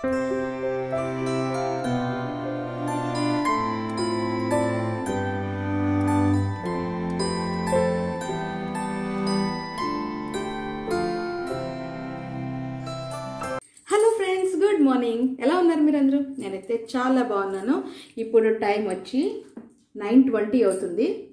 Hello friends good morning ఎలా ఉన్నారు మీరు అందరూ నేనైతే చాలా బాగున్నాను. ఇప్పుడు టైం వచ్చి నైన్ ట్వంటీ అవుతుంది.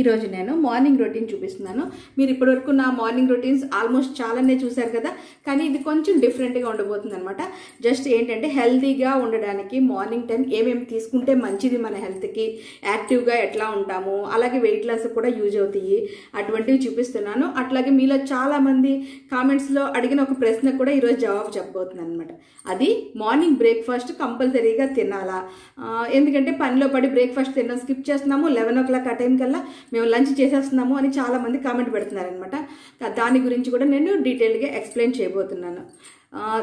ఈరోజు నేను మార్నింగ్ రొటీన్ చూపిస్తున్నాను. మీరు ఇప్పటివరకు నా మార్నింగ్ రొటీన్స్ ఆల్మోస్ట్ చాలానే చూశారు కదా కానీ ఇది కొంచెం డిఫరెంట్గా ఉండబోతుంది అనమాట జస్ట్ ఏంటంటే హెల్తీగా ఉండడానికి మార్నింగ్ టైం ఏమేమి తీసుకుంటే మంచిది మన హెల్త్కి యాక్టివ్గా ఎట్లా ఉంటాము అలాగే వెయిట్ లాస్ కూడా యూజ్ అవుతాయి అటువంటివి చూపిస్తున్నాను. అట్లాగే మీలో చాలామంది కామెంట్స్లో అడిగిన ఒక ప్రశ్న కూడా ఈరోజు జవాబు చెప్పబోతున్నాను అనమాట అది మార్నింగ్ బ్రేక్ఫాస్ట్ కంపల్సరీగా తినాలా? ఎందుకంటే పనిలో పడి బ్రేక్ఫాస్ట్ తినడం స్కిప్ చేస్తున్నాము. లెవెన్ ఓ క్లాక్ ఆ టైం కల్లా మేము లంచ్ చేసేస్తున్నాము అని చాలామంది కామెంట్ పెడుతున్నారనమాట దాని గురించి కూడా నేను డీటెయిల్గా ఎక్స్ప్లెయిన్ చేయబోతున్నాను.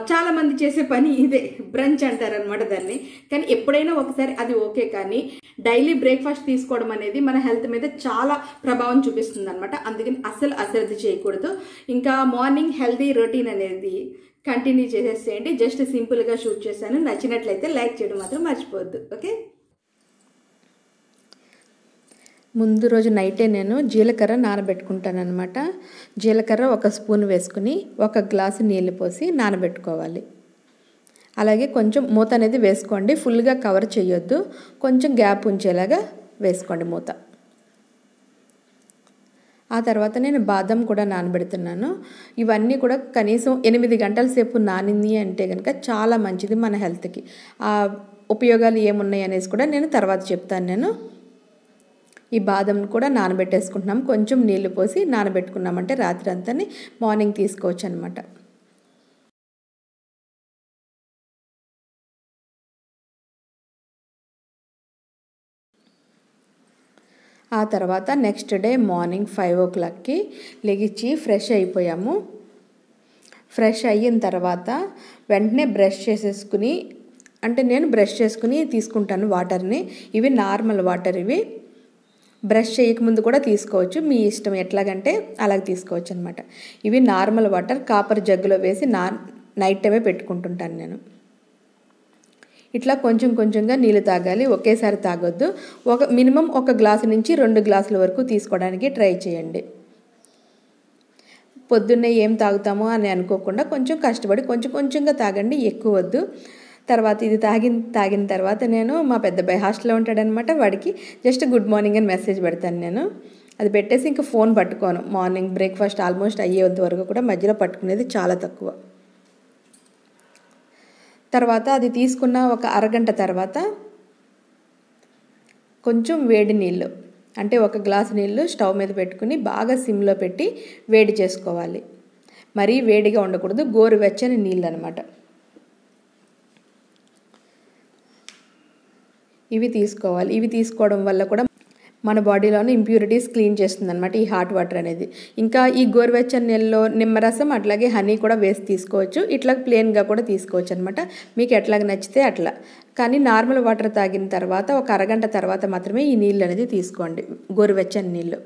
చాలామంది చేసే పని ఇదే బ్రంచ్ అంటారనమాట దాన్ని. కానీ ఎప్పుడైనా ఒకసారి అది ఓకే కానీ డైలీ బ్రేక్ఫాస్ట్ తీసుకోవడం అనేది మన హెల్త్ మీద చాలా ప్రభావం చూపిస్తుంది అనమాట అందుకని అసలు అశ్రద్ధ చేయకూడదు. ఇంకా మార్నింగ్ హెల్తీ రొటీన్ అనేది కంటిన్యూ చేసేసేయండి. జస్ట్ సింపుల్గా షూట్ చేశాను. నచ్చినట్లయితే లైక్ చేయడం మాత్రం మర్చిపోవద్దు. ఓకే? ముందు రోజు నైటే నేను జీలకర్ర నానబెట్టుకుంటాను అనమాట జీలకర్ర ఒక స్పూన్ వేసుకుని ఒక గ్లాసు నీళ్ళు పోసి నానబెట్టుకోవాలి. అలాగే కొంచెం మూత అనేది వేసుకోండి. ఫుల్గా కవర్ చేయొద్దు. కొంచెం గ్యాప్ ఉంచేలాగా వేసుకోండి మూత. ఆ తర్వాత నేను బాదం కూడా నానబెడుతున్నాను. ఇవన్నీ కూడా కనీసం ఎనిమిది గంటల సేపు నానింది అంటే కనుక చాలా మంచిది మన హెల్త్కి ఆ ఉపయోగాలు ఏమున్నాయి అనేసి కూడా నేను తర్వాత చెప్తాను నేను. ఈ బాదంను కూడా నానబెట్టేసుకుంటున్నాం. కొంచెం నీళ్ళు పోసి నానబెట్టుకున్నామంటే రాత్రి అంతా మార్నింగ్ తీసుకోవచ్చు అనమాట ఆ తర్వాత నెక్స్ట్ డే మార్నింగ్ ఫైవ్ ఓ క్లాక్కి లెగిచి ఫ్రెష్ అయిపోయాము. ఫ్రెష్ అయిన తర్వాత వెంటనే బ్రష్ చేసేసుకుని అంటే నేను బ్రష్ చేసుకుని తీసుకుంటాను వాటర్ని. ఇవి నార్మల్ వాటర్ ఇవి. బ్రష్ చేయకముందు కూడా తీసుకోవచ్చు. మీ ఇష్టం ఎట్లాగంటే అలాగ తీసుకోవచ్చు అనమాట ఇవి నార్మల్ వాటర్ కాపర్ జగ్గులో వేసి నా నైట్ టైమే పెట్టుకుంటుంటాను నేను. ఇట్లా కొంచెం కొంచెంగా నీళ్ళు తాగాలి. ఒకేసారి తాగొద్దు. ఒక మినిమం ఒక గ్లాసు నుంచి రెండు గ్లాసుల వరకు తీసుకోవడానికి ట్రై చేయండి. పొద్దున్నే ఏం తాగుతామో అని అనుకోకుండా కొంచెం కష్టపడి కొంచెం కొంచెంగా తాగండి. ఎక్కువ వద్దు. తర్వాత ఇది తాగిన తాగిన తర్వాత నేను మా పెద్ద అబ్బాయి హాస్టల్లో ఉంటాడనమాట. వాడికి జస్ట్ గుడ్ మార్నింగ్ అని మెసేజ్ పెడతాను నేను. అది పెట్టేసి ఇంకా ఫోన్ పట్టుకోను. మార్నింగ్ బ్రేక్ఫాస్ట్ ఆల్మోస్ట్ అయ్యేంత వరకు కూడా మధ్యలో పట్టుకునేది చాలా తక్కువ. తర్వాత అది తీసుకున్న ఒక అరగంట తర్వాత కొంచెం వేడి నీళ్ళు అంటే ఒక గ్లాసు నీళ్ళు స్టవ్ మీద పెట్టుకుని బాగా సిమ్లో పెట్టి వేడి చేసుకోవాలి. మరీ వేడిగా ఉండకూడదు గోరువెచ్చని నీళ్ళు అనమాట ఇవి తీసుకోవాలి. ఇవి తీసుకోవడం వల్ల కూడా మన బాడీలోని ఇంప్యూరిటీస్ క్లీన్ చేస్తుంది అనమాట ఈ హాట్ వాటర్ అనేది. ఇంకా ఈ గోరువెచ్చని నీళ్ళలో నిమ్మరసం అట్లాగే హనీ కూడా వేసి తీసుకోవచ్చు. ఇట్లా ప్లెయిన్గా కూడా తీసుకోవచ్చు అనమాట మీకు ఎట్లాగ నచ్చితే అట్లా. కానీ నార్మల్ వాటర్ తాగిన తర్వాత ఒక అరగంట తర్వాత మాత్రమే ఈ నీళ్ళు అనేది తీసుకోండి. గోరువెచ్చని నీళ్ళు.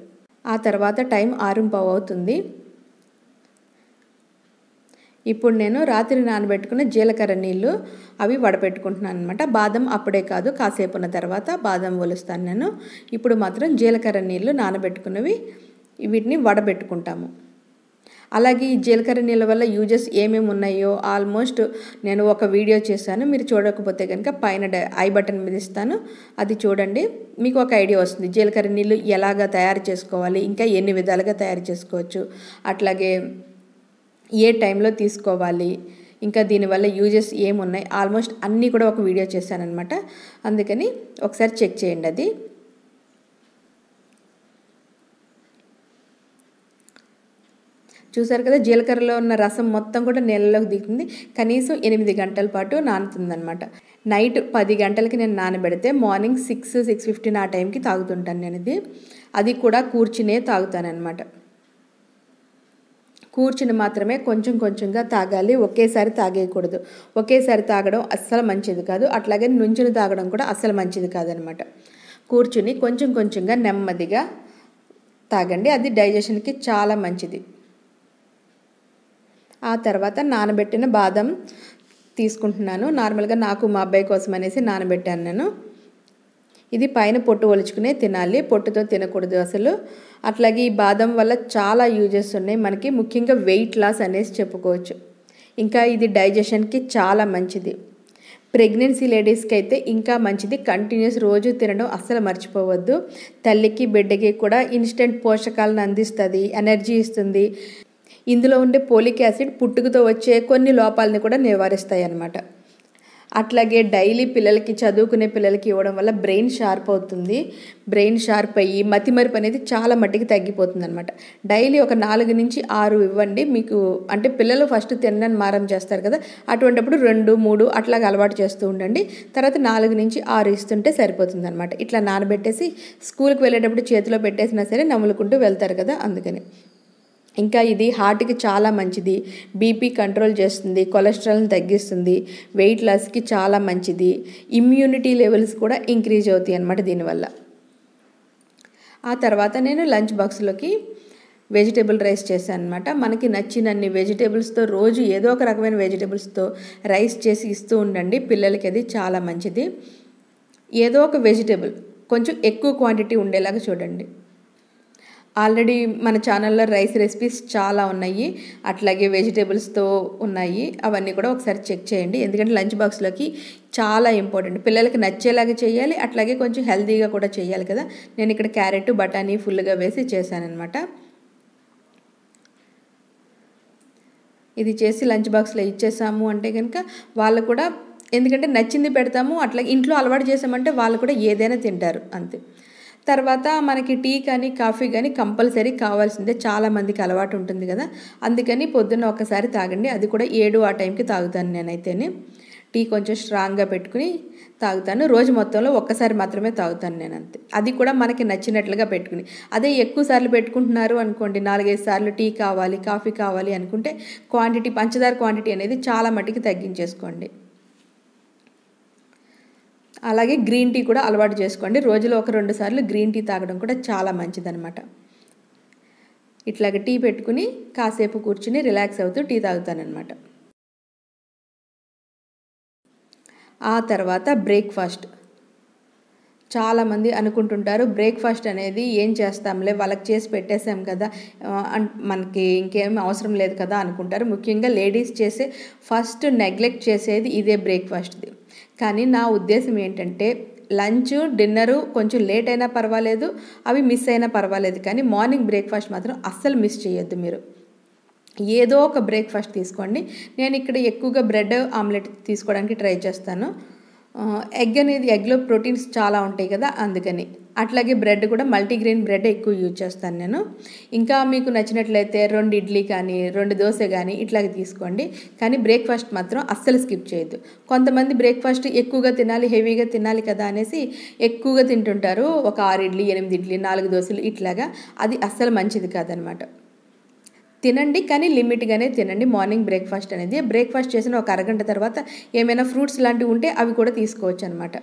ఆ తర్వాత టైం ఆరుంపావు అవుతుంది. ఇప్పుడు నేను రాత్రి నానబెట్టుకున్న జీలకర్ర నీళ్ళు అవి వడపెట్టుకుంటున్నాను అనమాట బాదం అప్పుడే కాదు కాసేపు ఉన్న తర్వాత బాదం ఒలుస్తాను నేను. ఇప్పుడు మాత్రం జీలకర్ర నీళ్ళు నానబెట్టుకున్నవి వీటిని వడబెట్టుకుంటాము. అలాగే ఈ జీలకర్ర నీళ్ళ వల్ల యూజెస్ ఏమేమి ఉన్నాయో ఆల్మోస్ట్ నేను ఒక వీడియో చేశాను. మీరు చూడకపోతే కనుక పైన ఐ బటన్ మీద ఇస్తాను. అది చూడండి. మీకు ఒక ఐడియా వస్తుంది. జీలకర్ర నీళ్ళు ఎలాగా తయారు చేసుకోవాలి? ఇంకా ఎన్ని విధాలుగా తయారు చేసుకోవచ్చు? అట్లాగే ఏ టైంలో తీసుకోవాలి ఇంకా దీనివల్ల యూజెస్ ఏమున్నాయి ఆల్మోస్ట్ అన్నీ కూడా ఒక వీడియో చేశానమాట అందుకని ఒకసారి చెక్ చేయండి అది. చూసారు కదా జీలకర్రలో ఉన్న రసం మొత్తం కూడా నీళ్ళలోకి దిగుతుంది. కనీసం ఎనిమిది గంటల పాటు నానుతుందనమాట నైట్ పది గంటలకి నేను నానబెడితే మార్నింగ్ సిక్స్ సిక్స్ ఫిఫ్టీన్ ఆ టైంకి తాగుతుంటాను నేను ఇది అది కూడా కూర్చునే తాగుతానమాట కూర్చుని మాత్రమే కొంచెం కొంచెంగా తాగాలి. ఒకేసారి తాగేయకూడదు. ఒకేసారి తాగడం అస్సలు మంచిది కాదు. అట్లాగే నుంచుని తాగడం కూడా అస్సలు మంచిది కాదనమాట. కూర్చుని కొంచెం కొంచెంగా నెమ్మదిగా తాగండి. అది డైజెషన్కి చాలా మంచిది. ఆ తర్వాత నానబెట్టిన బాదం తీసుకుంటున్నాను. నార్మల్గా నాకు మా అబ్బాయి కోసం అనేసి నానబెట్టాను నేను. ఇది పైన పొట్టు ఒలుచుకునే తినాలి. పొట్టుతో తినకూడదు అసలు. అట్లాగే ఈ బాదం వల్ల చాలా యూజెస్ ఉన్నాయి. మనకి ముఖ్యంగా వెయిట్ లాస్ అనేసి చెప్పుకోవచ్చు. ఇంకా ఇది డైజెషన్కి చాలా మంచిది. ప్రెగ్నెన్సీ లేడీస్కి అయితే ఇంకా మంచిది. కంటిన్యూస్ రోజు తినడం అస్సలు మర్చిపోవద్దు. తల్లికి బిడ్డకి కూడా ఇన్స్టెంట్ పోషకాలను అందిస్తుంది ఎనర్జీ ఇస్తుంది. ఇందులో ఉండే పోలిక్ యాసిడ్ పుట్టుకతో వచ్చే కొన్ని లోపాలని కూడా నివారిస్తాయి అన్నమాట అట్లాగే డైలీ పిల్లలకి చదువుకునే పిల్లలకి ఇవ్వడం వల్ల బ్రెయిన్ షార్ప్ అవుతుంది. బ్రెయిన్ షార్ప్ అయ్యి మతిమరుపు అనేది చాలా మట్టికి తగ్గిపోతుంది అనమాట డైలీ ఒక నాలుగు నుంచి ఆరు ఇవ్వండి. మీకు అంటే పిల్లలు ఫస్ట్ తినని మారం చేస్తారు కదా అటువంటిప్పుడు రెండు మూడు అట్లాగా అలవాటు చేస్తూ ఉండండి. తర్వాత నాలుగు నుంచి ఆరు ఇస్తుంటే సరిపోతుంది అనమాట ఇట్లా నానబెట్టేసి స్కూల్కి వెళ్ళేటప్పుడు చేతిలో పెట్టేసినా సరే నములుకుంటూ వెళ్తారు కదా అందుకని. ఇంకా ఇది హార్ట్కి చాలా మంచిది. బీపీ కంట్రోల్ చేస్తుంది కొలెస్ట్రాల్ని తగ్గిస్తుంది వెయిట్ లాస్కి చాలా మంచిది. ఇమ్యూనిటీ లెవెల్స్ కూడా ఇంక్రీజ్ అవుతాయి అన్నమాట దీనివల్ల. ఆ తర్వాత నేను లంచ్ బాక్స్లోకి వెజిటేబుల్ రైస్ చేశాను అనమాట మనకి నచ్చినన్ని వెజిటేబుల్స్తో రోజు ఏదో ఒక రకమైన వెజిటేబుల్స్తో రైస్ చేసి ఇస్తూ ఉండండి పిల్లలకి అది చాలా మంచిది. ఏదో ఒక వెజిటేబుల్ కొంచెం ఎక్కువ క్వాంటిటీ ఉండేలాగా చూడండి. ఆల్రెడీ మన ఛానల్లో రైస్ రెసిపీస్ చాలా ఉన్నాయి. అట్లాగే వెజిటేబుల్స్తో ఉన్నాయి. అవన్నీ కూడా ఒకసారి చెక్ చేయండి. ఎందుకంటే లంచ్ బాక్స్లోకి చాలా ఇంపార్టెంట్. పిల్లలకి నచ్చేలాగా చేయాలి. అట్లాగే కొంచెం హెల్తీగా కూడా చేయాలి కదా. నేను ఇక్కడ క్యారెట్ బఠానీ ఫుల్గా వేసి చేశానమాట ఇది చేసి లంచ్ బాక్స్లో ఇచ్చేసాము అంటే కనుక వాళ్ళు కూడా ఎందుకంటే నచ్చింది పెడతాము. అట్లా ఇంట్లో అలవాటు చేసామంటే వాళ్ళు కూడా ఏదైనా తింటారు. అంతే. తర్వాత మనకి టీ కానీ కాఫీ కానీ కంపల్సరీ కావాల్సిందే. చాలామందికి అలవాటు ఉంటుంది కదా. అందుకని పొద్దున్న ఒకసారి తాగండి. అది కూడా ఏడు ఆ టైంకి తాగుతాను నేనైతేనే. టీ కొంచెం స్ట్రాంగ్గా పెట్టుకుని తాగుతాను. రోజు మొత్తంలో ఒక్కసారి మాత్రమే తాగుతాను నేను అంతే అది కూడా మనకి నచ్చినట్లుగా పెట్టుకుని. అదే ఎక్కువ సార్లు పెట్టుకుంటున్నారు అనుకోండి నాలుగైదు సార్లు టీ కావాలి కాఫీ కావాలి అనుకుంటే క్వాంటిటీ పంచదార క్వాంటిటీ అనేది చాలా మట్టికి తగ్గించేసుకోండి. అలాగే గ్రీన్ టీ కూడా అలవాటు చేసుకోండి. రోజులో ఒక రెండు సార్లు గ్రీన్ టీ తాగడం కూడా చాలా మంచిదనమాట ఇట్లాగ టీ పెట్టుకుని కాసేపు కూర్చుని రిలాక్స్ అవుతూ టీ తాగుతానమాట ఆ తర్వాత బ్రేక్ఫాస్ట్. చాలామంది అనుకుంటుంటారు బ్రేక్ఫాస్ట్ అనేది ఏం చేస్తాంలే వాళ్ళకి చేసి పెట్టేసాం కదా మనకి ఇంకేం అవసరం లేదు కదా అనుకుంటారు. ముఖ్యంగా లేడీస్ చేసే ఫస్ట్ నెగ్లెక్ట్ చేసేది ఇదే బ్రేక్ఫాస్ట్ది. కానీ నా ఉద్దేశం ఏంటంటే లంచ్ డిన్నరు కొంచెం లేట్ అయినా పర్వాలేదు అవి మిస్ అయినా పర్వాలేదు కానీ మార్నింగ్ బ్రేక్ఫాస్ట్ మాత్రం అస్సలు మిస్ చేయొద్దు మీరు. ఏదో ఒక బ్రేక్ఫాస్ట్ తీసుకోండి. నేను ఇక్కడ ఎక్కువగా బ్రెడ్ ఆమ్లెట్ తీసుకోవడానికి ట్రై చేస్తాను. ఎగ్ అనేది ఎగ్లో ప్రోటీన్స్ చాలా ఉంటాయి కదా అందుకని. అట్లాగే బ్రెడ్ కూడా మల్టీగ్రెయిన్ బ్రెడ్ ఎక్కువ యూజ్ చేస్తాను నేను. ఇంకా మీకు నచ్చినట్లయితే రెండు ఇడ్లీ కానీ రెండు దోశ కానీ ఇట్లాగే తీసుకోండి. కానీ బ్రేక్ఫాస్ట్ మాత్రం అస్సలు స్కిప్ చేయొద్దు. కొంతమంది బ్రేక్ఫాస్ట్ ఎక్కువగా తినాలి హెవీగా తినాలి కదా అనేసి ఎక్కువగా తింటుంటారు. ఒక ఆరు ఇడ్లీ ఎనిమిది ఇడ్లీ నాలుగు దోశలు ఇట్లాగా. అది అస్సలు మంచిది కాదనమాట. తినండి కానీ లిమిట్గానే తినండి. మార్నింగ్ బ్రేక్ఫాస్ట్ అనేది. బ్రేక్ఫాస్ట్ చేసిన ఒక అరగంట తర్వాత ఏమైనా ఫ్రూట్స్ లాంటివి ఉంటే అవి కూడా తీసుకోవచ్చు అనమాట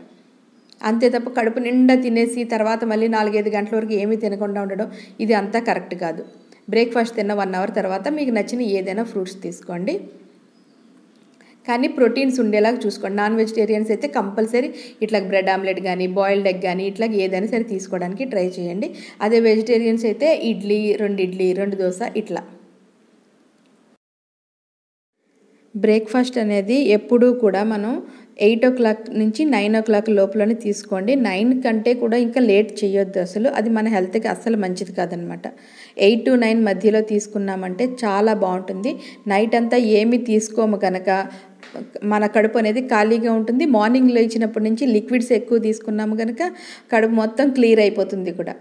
అంతే తప్ప కడుపు నిండా తినేసి తర్వాత మళ్ళీ నాలుగైదు గంటల వరకు ఏమీ తినకుండా ఉండడం ఇది అంతా కరెక్ట్ కాదు. బ్రేక్ఫాస్ట్ తిన్న వన్ అవర్ తర్వాత మీకు నచ్చిన ఏదైనా ఫ్రూట్స్ తీసుకోండి. కానీ ప్రోటీన్స్ ఉండేలాగా చూసుకోండి. నాన్ వెజిటేరియన్స్ అయితే కంపల్సరీ ఇట్లా బ్రెడ్ ఆమ్లెట్ కానీ బాయిల్డ్ ఎగ్ కానీ ఇట్లా ఏదైనా సరే తీసుకోవడానికి ట్రై చేయండి. అదే వెజిటేరియన్స్ అయితే ఇడ్లీ రెండు ఇడ్లీ రెండు దోశ ఇట్లా. బ్రేక్ఫాస్ట్ అనేది ఎప్పుడూ కూడా మనం ఎయిట్ ఓ క్లాక్ నుంచి నైన్ ఓ క్లాక్ లోపలనే తీసుకోండి. నైన్ కంటే కూడా ఇంకా లేట్ చేయొద్దు అసలు. అది మన హెల్త్కి అస్సలు మంచిది కాదనమాట. ఎయిట్ టు నైన్ మధ్యలో తీసుకున్నామంటే చాలా బాగుంటుంది. నైట్ అంతా ఏమి తీసుకోము కనుక మన కడుపు అనేది ఖాళీగా ఉంటుంది. మార్నింగ్ లేచినప్పటి నుంచి లిక్విడ్స్ ఎక్కువ తీసుకున్నాము కనుక కడుపు మొత్తం క్లియర్ అయిపోతుంది కూడా.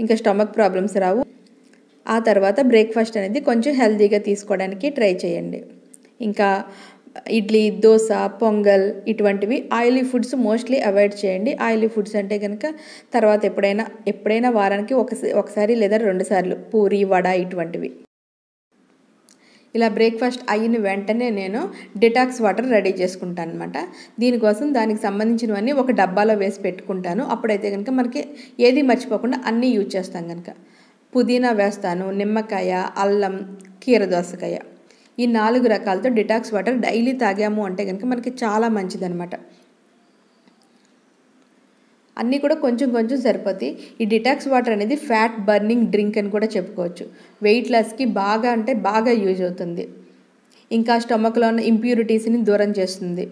ఇంకా స్టమక్ ప్రాబ్లమ్స్ రావు. ఆ తర్వాత బ్రేక్ఫాస్ట్ అనేది కొంచెం హెల్తీగా తీసుకోవడానికి ట్రై చేయండి. ఇంకా ఇడ్లీ దోశ పొంగల్ ఇటువంటివి ఆయిలీ ఫుడ్స్ మోస్ట్లీ అవాయిడ్ చేయండి. ఆయిలీ ఫుడ్స్ అంటే కనుక తర్వాత ఎప్పుడైనా ఎప్పుడైనా వారానికి ఒకసారి ఒకసారి లేదా రెండు సార్లు పూరి వడ ఇటువంటివి. ఇలా బ్రేక్ఫాస్ట్ అయిన వెంటనే నేను డిటాక్స్ వాటర్ రెడీ చేసుకుంటాను అనమాట దీనికోసం దానికి సంబంధించినవన్నీ ఒక డబ్బాలో వేసి పెట్టుకుంటాను. అప్పుడైతే కనుక మనకి ఏది మర్చిపోకుండా అన్నీ యూజ్ చేస్తాం కనుక పుదీనా వేస్తాను నిమ్మకాయ అల్లం కీర దోసకాయ. ఈ నాలుగు రకాలతో డిటాక్స్ వాటర్ డైలీ తాగాము అంటే కనుక మనకి చాలా మంచిదనమాట అన్నీ కూడా కొంచెం కొంచెం సరిపోతాయి. ఈ డిటాక్స్ వాటర్ అనేది ఫ్యాట్ బర్నింగ్ డ్రింక్ అని కూడా చెప్పుకోవచ్చు. వెయిట్ లాస్కి బాగా అంటే బాగా యూజ్ అవుతుంది. ఇంకా స్టమక్లో ఉన్న ఇంప్యూరిటీస్ని దూరం చేస్తుంది.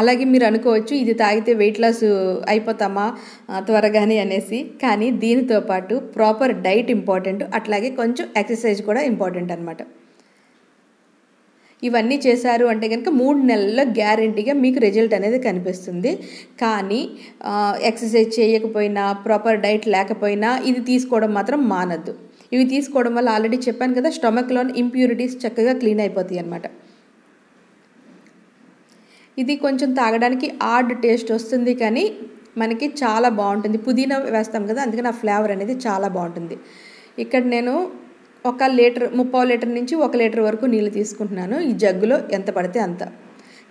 అలాగే మీరు అనుకోవచ్చు ఇది తాగితే వెయిట్ లాస్ అయిపోతామా త్వరగానే అనేసి. కానీ దీనితో పాటు ప్రాపర్ డైట్ ఇంపార్టెంట్ అట్లాగే కొంచెం ఎక్సర్సైజ్ కూడా ఇంపార్టెంట్ అనమాట ఇవన్నీ చేశారు అంటే కనుక మూడు నెలల్లో గ్యారంటీగా మీకు రిజల్ట్ అనేది కనిపిస్తుంది. కానీ ఎక్సర్సైజ్ చేయకపోయినా ప్రాపర్ డైట్ లేకపోయినా ఇది తీసుకోవడం మాత్రం మానద్దు. ఇవి తీసుకోవడం వల్ల ఆల్రెడీ చెప్పాను కదా స్టమక్లోని ఇంప్యూరిటీస్ చక్కగా క్లీన్ అయిపోతాయి అన్నమాట. ఇది కొంచెం తాగడానికి ఆడ్ టేస్ట్ వస్తుంది కానీ మనకి చాలా బాగుంటుంది. పుదీనా వేస్తాం కదా అందుకని ఆ ఫ్లేవర్ అనేది చాలా బాగుంటుంది. ఇక్కడ నేను ఒక లీటర్ ముప్పావు లీటర్ నుంచి ఒక లీటర్ వరకు నీళ్ళు తీసుకుంటున్నాను. ఈ జగ్గులో ఎంత పడితే అంత.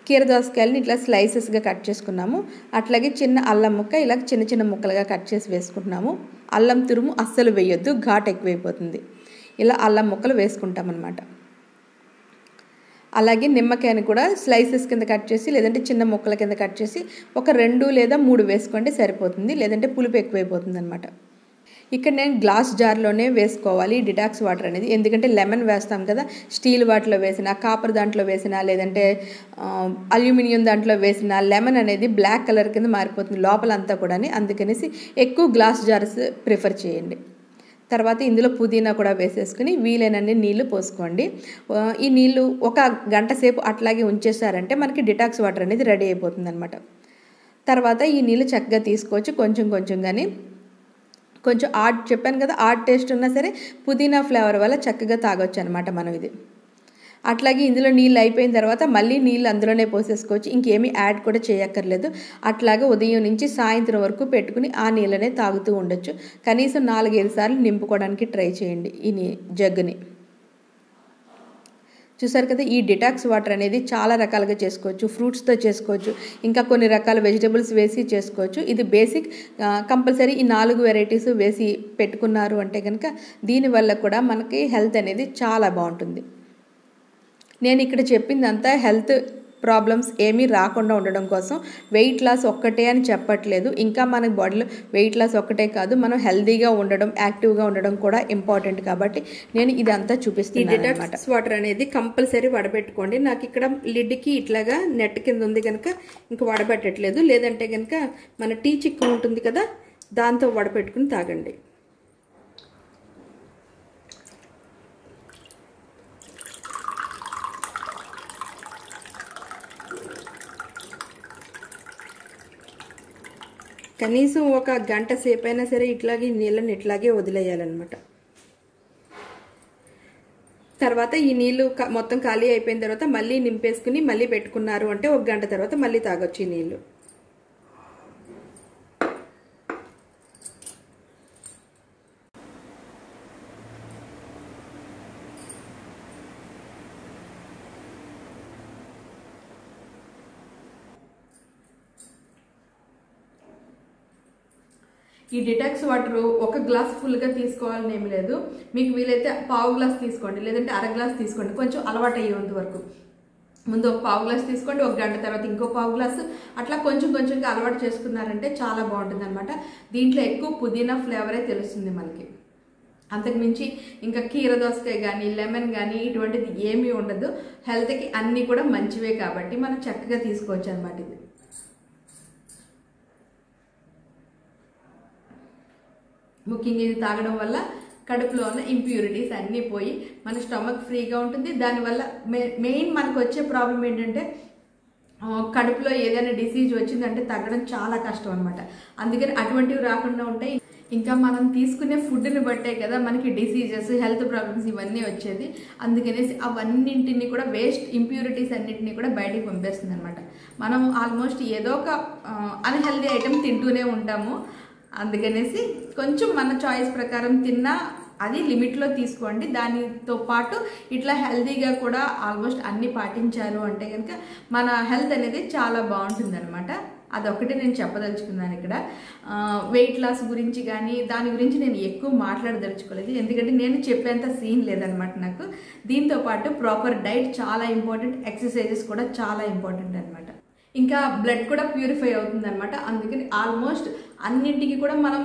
కీర దోసకాయలని ఇట్లా స్లైసెస్గా కట్ చేసుకున్నాము. అట్లాగే చిన్న అల్లం ముక్క ఇలా చిన్న చిన్న ముక్కలుగా కట్ చేసి వేసుకుంటున్నాము. అల్లం తురుము అస్సలు వేయొద్దు ఘాట్ ఎక్కువైపోతుంది. ఇలా అల్లం ముక్కలు వేసుకుంటాం అనమాట అలాగే నిమ్మకాయని కూడా స్లైసెస్ కింద కట్ చేసి లేదంటే చిన్న ముక్కల కింద కట్ చేసి ఒక రెండు లేదా మూడు వేసుకోండి సరిపోతుంది. లేదంటే పులుపు ఎక్కువైపోతుంది అనమాట ఇక్కడ నేను గ్లాస్ జార్లోనే వేసుకోవాలి డిటాక్స్ వాటర్ అనేది. ఎందుకంటే లెమన్ వేస్తాం కదా స్టీల్ వాటిలో వేసినా కాపర్ దాంట్లో వేసినా లేదంటే అల్యూమినియం దాంట్లో వేసినా లెమన్ అనేది బ్లాక్ కలర్ కింద మారిపోతుంది లోపలంతా కూడా అందుకనేసి ఎక్కువ గ్లాస్ జార్స్ ప్రిఫర్ చేయండి. తర్వాత ఇందులో పుదీనా కూడా వేసేసుకుని వీలైనన్ని నీళ్ళు పోసుకోండి. ఈ నీళ్ళు ఒక గంట సేపు అట్లాగే ఉంచేసారంటే మనకి డిటాక్స్ వాటర్ అనేది రెడీ అయిపోతుంది అనమాట తర్వాత ఈ నీళ్ళు చక్కగా తీసుకోవచ్చు కొంచెం కొంచెం కానీ కొంచెం ఆర్ట్ చెప్పాను కదా ఆర్ట్ టేస్ట్ ఉన్నా సరే పుదీనా ఫ్లేవర్ వల్ల చక్కగా తాగొచ్చు అనమాట మనం ఇది. అట్లాగే ఇందులో నీళ్ళు అయిపోయిన తర్వాత మళ్ళీ నీళ్ళు అందులోనే పోసేసుకోవచ్చు. ఇంకేమీ యాడ్ కూడా చేయక్కర్లేదు. అట్లాగే ఉదయం నుంచి సాయంత్రం వరకు పెట్టుకుని ఆ నీళ్ళనే తాగుతూ ఉండొచ్చు. కనీసం నాలుగైదు సార్లు నింపుకోవడానికి ట్రై చేయండి ఈ నీ జగ్గుని. చూసారు కదా ఈ డిటాక్స్ వాటర్ అనేది చాలా రకాలుగా చేసుకోవచ్చు. ఫ్రూట్స్తో చేసుకోవచ్చు. ఇంకా కొన్ని రకాల వెజిటబుల్స్ వేసి చేసుకోవచ్చు. ఇది బేసిక్ కంపల్సరీ ఈ నాలుగు వెరైటీస్ వేసి పెట్టుకున్నారు అంటే కనుక దీనివల్ల కూడా మనకి హెల్త్ అనేది చాలా బాగుంటుంది. నేను ఇక్కడ చెప్పిందంతా హెల్త్ ప్రాబ్లమ్స్ ఏమీ రాకుండా ఉండడం కోసం వెయిట్ లాస్ ఒక్కటే అని చెప్పట్లేదు. ఇంకా మన బాడీలో వెయిట్ లాస్ ఒక్కటే కాదు మనం హెల్తీగా ఉండడం యాక్టివ్గా ఉండడం కూడా ఇంపార్టెంట్ కాబట్టి నేను ఇదంతా చూపిస్తున్నాను అనమాట వాటర్ అనేది కంపల్సరీ వడబెట్టుకోండి. నాకు ఇక్కడ లిడ్కి ఇట్లాగా నెట్ కింద ఉంది కనుక ఇంకా వడబెట్టట్లేదు. లేదంటే కనుక మన టీ చిక్కు ఉంటుంది కదా దాంతో వడపెట్టుకుని తాగండి. కనీసం ఒక గంట సేపైనా సరే ఇట్లాగే నీళ్ళని ఇట్లాగే వదిలేయాలన్నమాట. తర్వాత ఈ నీళ్ళు మొత్తం ఖాళీ అయిపోయిన తర్వాత మళ్ళీ నింపేసుకుని మళ్ళీ పెట్టుకున్నారు అంటే ఒక గంట తర్వాత మళ్ళీ తాగొచ్చు ఈ నీళ్ళు. ఈ డిటాక్స్ వాటర్ ఒక గ్లాస్ ఫుల్గా తీసుకోవాలని ఏమి లేదు. మీకు వీలైతే పావు గ్లాస్ తీసుకోండి లేదంటే అర గ్లాస్ తీసుకోండి. కొంచెం అలవాటు అయ్యేంత వరకు. ముందు ఒక పావు గ్లాస్ తీసుకోండి ఒక గంట తర్వాత ఇంకో పావు గ్లాస్. అట్లా కొంచెం కొంచెంగా అలవాటు చేసుకున్నారంటే చాలా బాగుంటుంది అనమాట దీంట్లో ఎక్కువ పుదీనా ఫ్లేవరే తెలుస్తుంది మనకి. అంతకుమించి ఇంకా కీర దోసకాయ కానీ లెమన్ కానీ ఇటువంటిది ఏమీ ఉండదు. హెల్త్కి అన్నీ కూడా మంచివే కాబట్టి మనం చక్కగా తీసుకోవచ్చు అనమాట ఇది. ముఖ్యంగా ఇది తాగడం వల్ల కడుపులో ఉన్న ఇంప్యూరిటీస్ అన్నీ పోయి మన స్టమక్ ఫ్రీగా ఉంటుంది. దానివల్ల మెయిన్ మనకు వచ్చే ప్రాబ్లం ఏంటంటే కడుపులో ఏదైనా డిసీజ్ వచ్చిందంటే తగ్గడం చాలా కష్టం అనమాట అందుకని అటువంటివి రాకుండా ఉంటాయి. ఇంకా మనం తీసుకునే ఫుడ్ని బట్టే కదా మనకి డిసీజెస్ హెల్త్ ప్రాబ్లమ్స్ ఇవన్నీ వచ్చేది. అందుకనేసి అవన్నింటిని కూడా వేస్ట్ ఇంప్యూరిటీస్ అన్నింటినీ కూడా బయటికి పంపేస్తుంది అనమాట మనం ఆల్మోస్ట్ ఏదో ఒక అన్హెల్దీ ఐటెం తింటూనే ఉంటాము. అందుకనేసి కొంచెం మన చాయిస్ ప్రకారం తిన్నా అది లిమిట్లో తీసుకోండి. దానితో పాటు ఇట్లా హెల్తీగా కూడా ఆల్మోస్ట్ అన్ని పాటించారు అంటే కనుక మన హెల్త్ అనేది చాలా బాగుంటుంది అనమాట అదొకటి నేను చెప్పదలుచుకున్నాను ఇక్కడ. వెయిట్ లాస్ గురించి కానీ దాని గురించి నేను ఎక్కువ మాట్లాడదలుచుకోలేదు. ఎందుకంటే నేను చెప్పేంత సీన్ లేదనమాట నాకు. దీంతో పాటు ప్రాపర్ డైట్ చాలా ఇంపార్టెంట్ ఎక్సర్సైజెస్ కూడా చాలా ఇంపార్టెంట్ అనమాట ఇంకా బ్లడ్ కూడా ప్యూరిఫై అవుతుంది అనమాట అందుకని ఆల్మోస్ట్ అన్నింటికి కూడా మనం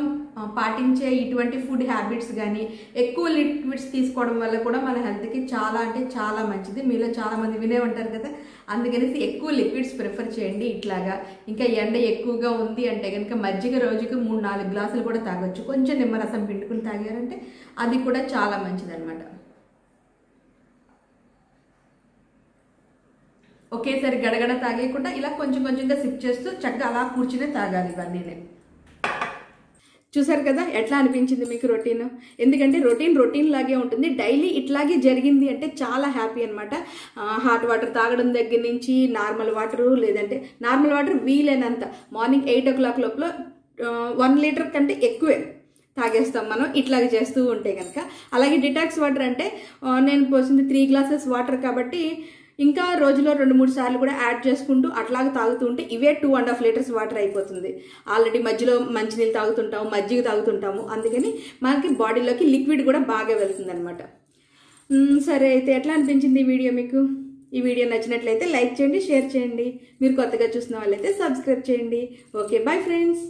పాటించే ఇటువంటి ఫుడ్ హ్యాబిట్స్ కానీ ఎక్కువ లిక్విడ్స్ తీసుకోవడం వల్ల కూడా మన హెల్త్కి చాలా అంటే చాలా మంచిది. మీలో చాలామంది వినే ఉంటారు కదా. అందుకనేసి ఎక్కువ లిక్విడ్స్ ప్రిఫర్ చేయండి ఇట్లాగా. ఇంకా ఎండ ఎక్కువగా ఉంది అంటే కనుక మజ్జిగ రోజుకి మూడు నాలుగు గ్లాసులు కూడా తాగొచ్చు. కొంచెం నిమ్మరసం పిండుకుని తాగారంటే అది కూడా చాలా మంచిదన్నమాట. ఒకేసారి గడగడ తాగేయకుండా ఇలా కొంచెం కొంచెంగా సిప్ చేస్తూ చక్కగా అలా కూర్చునే తాగాలి ఇవన్నీ చూసారు కదా ఎట్లా అనిపించింది మీకు రొటీన్? ఎందుకంటే రొటీన్ రొటీన్ లాగే ఉంటుంది. డైలీ ఇట్లాగే జరిగింది అంటే చాలా హ్యాపీ అనమాట హాట్ వాటర్ తాగడం దగ్గర నుంచి నార్మల్ వాటర్ లేదంటే నార్మల్ వాటర్ వీలైనంత. మార్నింగ్ ఎయిట్ ఓ క్లాక్ లోపల వన్ లీటర్ కంటే ఎక్కువే తాగేస్తాం మనం. ఇట్లాగే చేస్తూ ఉంటే కనుక అలాగే డిటాక్స్ వాటర్ అంటే నేను పోసింది త్రీ గ్లాసెస్ వాటర్ కాబట్టి ఇంకా రోజులో రెండు మూడు సార్లు కూడా యాడ్ చేసుకుంటూ అట్లాగే తాగుతూ ఉంటే ఇవే two and half litres water అయిపోతుంది. ఆల్రెడీ మధ్యలో మంచినీళ్ళు తాగుతుంటాము మజ్జిగ తాగుతుంటాము. అందుకని మనకి బాడీలోకి లిక్విడ్ కూడా బాగా వెళ్తుంది అనమాట సరే అయితే ఎట్లా అనిపించింది ఈ వీడియో మీకు? ఈ వీడియో నచ్చినట్లయితే లైక్ చేయండి షేర్ చేయండి. మీరు కొత్తగా చూసిన వాళ్ళైతే సబ్స్క్రైబ్ చేయండి. Okay bye friends